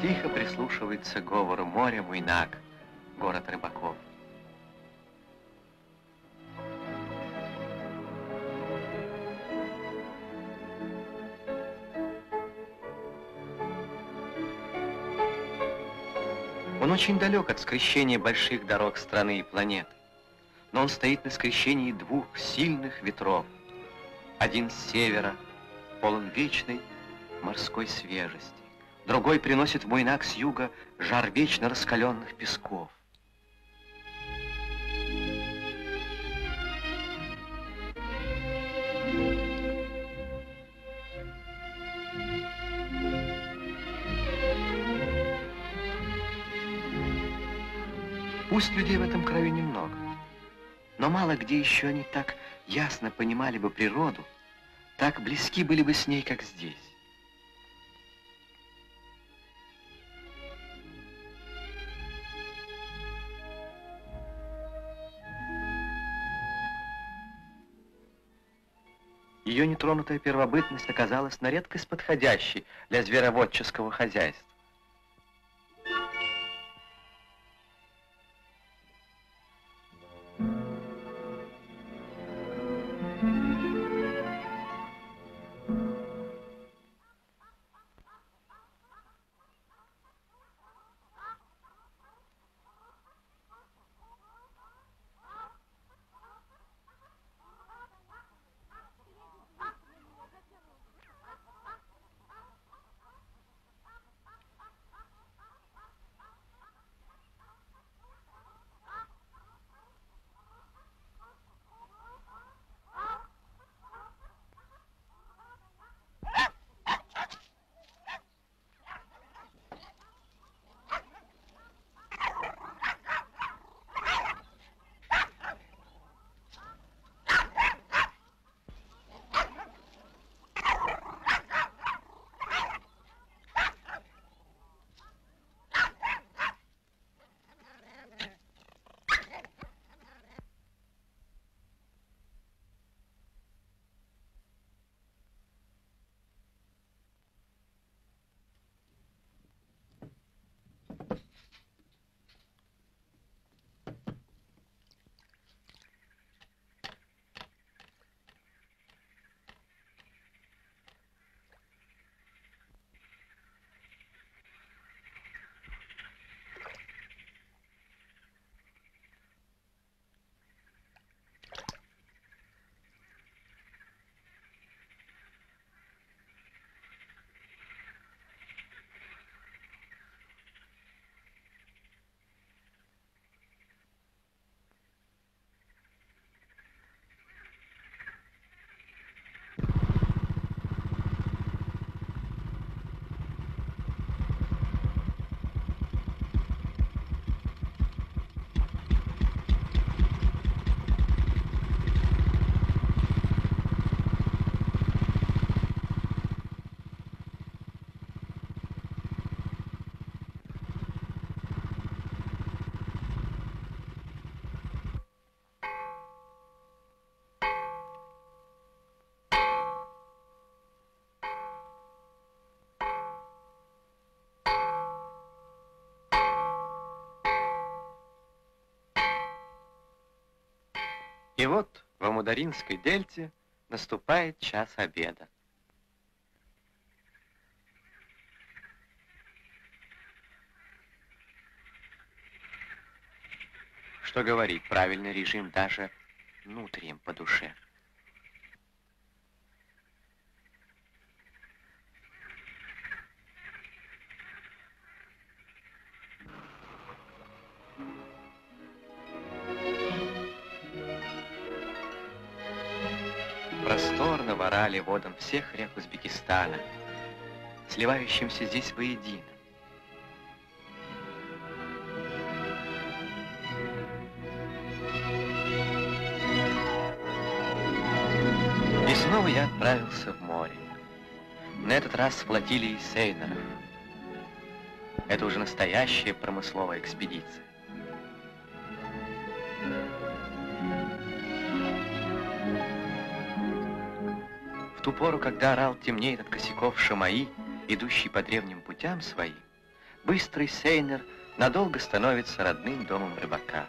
Тихо прислушивается говору моря Муйнак, город рыбаков. Он очень далек от скрещения больших дорог страны и планеты, но он стоит на скрещении двух сильных ветров. Один с севера, полон вечной морской свежести, другой приносит в Муйнак с юга жар вечно раскаленных песков. Пусть людей в этом краю немного, но мало где еще они так ясно понимали бы природу, так близки были бы с ней, как здесь. Ее нетронутая первобытность оказалась на редкость подходящей для звероводческого хозяйства. И вот в Амударинской дельте наступает час обеда. Что говорит правильный режим даже внутрием по душе. Просторно ворали водам всех рек Узбекистана, сливающимся здесь воедино. И снова я отправился в море. На этот раз с флотилией Сейнеров. Это уже настоящая промысловая экспедиция. В ту пору, когда орал темнеет от косяков Шамаи, идущий по древним путям своим, быстрый Сейнер надолго становится родным домом рыбака.